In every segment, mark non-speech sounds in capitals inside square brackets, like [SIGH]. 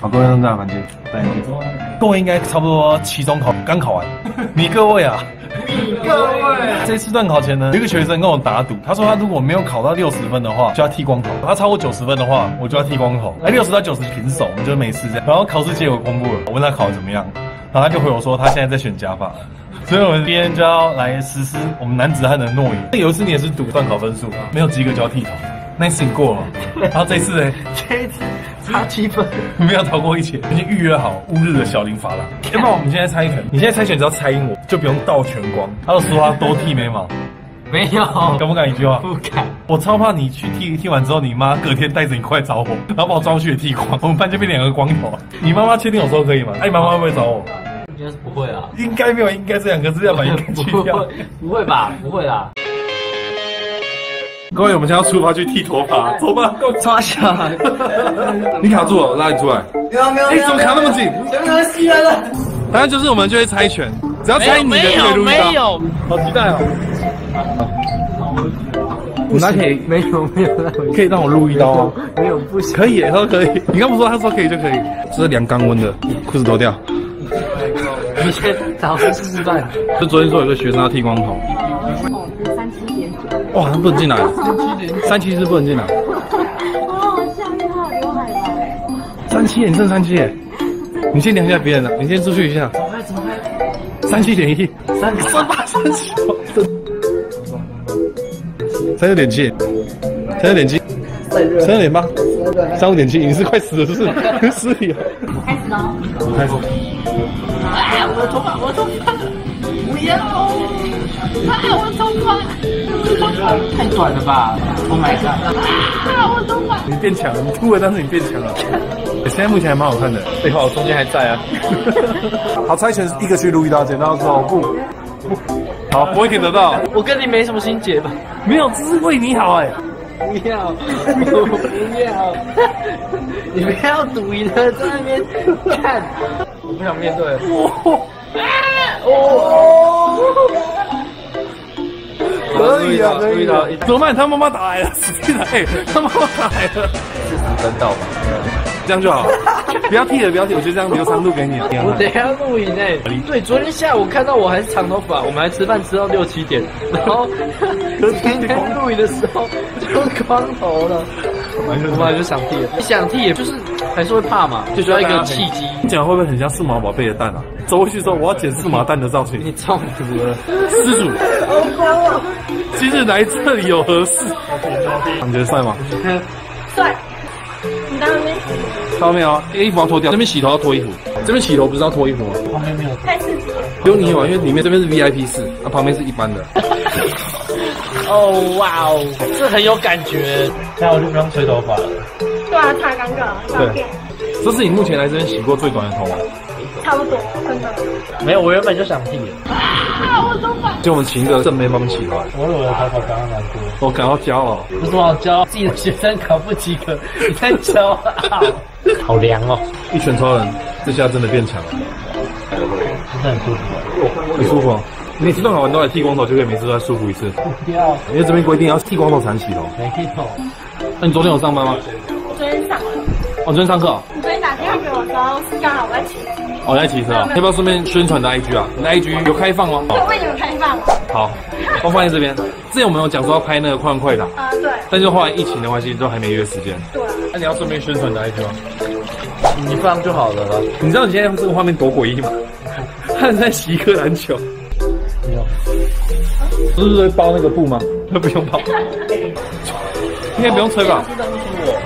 好，各位观众，反正再见。各位应该差不多期中考刚考完，[LAUGHS] 你各位啊，你各位，这次段考前呢，有一个学生跟我打赌，他说他如果没有考到六十分的话，就要剃光头；他超过九十分的话，我就要剃光头。哎，六十到九十平手，我们就没事这样。然后考试结果公布了，我问他考的怎么样，然后他就回我说他现在在选假发。所以我们今天就要来实施我们男子汉的诺言。那有一次你也是赌段考分数，没有及格就要剃头，那次你过了，然后这次呢？[LAUGHS] 这次差七分，没有逃过一劫，已经预约好乌日的小林发廊。要不然我们现在猜拳，你现在猜拳只要猜赢我，就不用倒全光。他就说他多剃眉毛，没有，敢不敢一句话？不敢。我超怕你去剃剃完之后，你妈隔天带着你过来找我，然后把我抓去剃光，我们班就变两个光头。你妈妈确定我说可以吗？哎，妈妈会不会找我？应该是不会啊，应该没有，应该这两个字要把应该去掉。不会吧？不会啦。各位，我们现在要出发去剃头发，[LAUGHS] 走吧，给我抓起来。你卡住了，拉你出来。没有没有，你，怎么卡那么紧？全部都吸人了。反正就是我们就会猜拳，只要猜你的就可以录没有，好期待哦。我拿可以，没有没有，可以让我录一刀吗？没有不行。可以，他说可以。你刚不说他说可以就可以？这是量肛温的，裤子脱掉。你先找试试看。就昨天说有个学生要剃光头。三七点九。哇，他不能进来。三七点三七是不能进来。哦，下面还有刘海吧？三七，你剩三七耶？你先量一下别人的，你先出去一下。走开，走开？三七点一。三三八三七。三六点七。三六点七。三六点八。三五点七，你是快死了是不是？失礼了。开始喽。开始。哎呀，我的头发，我的头发，不要！啊，我的头发，太短了吧？Oh my god！啊，我的头发。你变强了，你秃了，但是你变强了。现在目前还蛮好看的，废话，我中间还在啊。[LAUGHS] 好，猜拳一个去录一刀，剪刀石头布。好，不会给得到。我跟你没什么心结吧？没有，这是为你好哎。不要，不要，你不要赌赢了在那边看，我不想面对。哦，可以啊，可以啊。怎么办？他妈妈打来了，死定了！哎，他妈妈打来了。是十分到吧？这样就好，不要剃了，不要剃，我就这样留长度给你。我等下录影诶。对，昨天下午看到我还是长头发，我们还吃饭吃到六七点，然后 [LAUGHS] 今天录影的时候就光头了，我本来就想剃了，想剃也就是还是会怕嘛，就需要一个契机。你讲会不会很像数码宝贝的蛋啊？走过去说我要剪数码蛋的造型，[LAUGHS] 你操死了，施主，好慌啊！今日来这里有何事？你觉得帅吗？帅。你到那边？到没有？衣服要脱掉，这边洗头要脱衣服。这边洗头不是要脱衣服吗？旁边没有。太刺激了。不用你有啊，因为里面这边是 VIP 室，那旁边是一般的。[LAUGHS] 哦哇哦，这很有感觉。那我就不用吹头发了。对啊，太尴尬了。对。这是你目前来这边洗过最短的头吗？差不多，真的。没有，我原本就想剃。啊，我头发。就我们请一个正妹帮你洗头。我我的头发刚刚难过。我感到骄傲。不是我骄傲，自己的学生考不及格，你在骄傲。[LAUGHS] 好凉哦！一拳超人，这下真的变强了。真的很舒服。很舒服。每次弄好完都来剃光头，就可以每次都再舒服一次。不要。因为这边规定要剃光头才能洗头。没剃头。那你昨天有上班吗？昨天上。哦，昨天上课。你昨天打电话给我的时候是刚好我在骑车。哦，在骑车啊？要不要顺便宣传的 IG 啊？你的 IG 有开放吗？有为你们开放。好，我放在这边。之前我们有讲说要拍那个快问快答。啊，对。但是后来疫情的关系，都还没约时间。对。那你要顺便宣传的 IG 吗？你放就好了啦。你知道你现在这个画面多诡异吗？[LAUGHS] 他在洗一颗篮球。没有。不是在包那个布吗？那不用包。应该不用吹吧？是的，是我。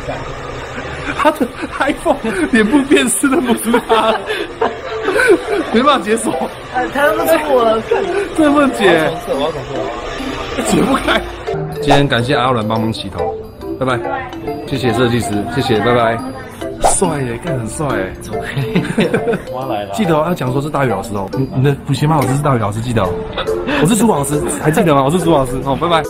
他的 iPhone 脸部辨识的不出他，没办法解锁。哎，他都是我了，这不能解。我要重做，解不开。今天感谢阿伦帮忙洗头，拜拜。谢谢设计师，谢谢，拜拜。帅耶，看很帅耶。[LAUGHS] 我来了。记得要讲说是大宇老师哦，你你的补习班老师是大宇老师，记得哦。我是朱老师，还记得吗？我是朱老师哦，拜拜。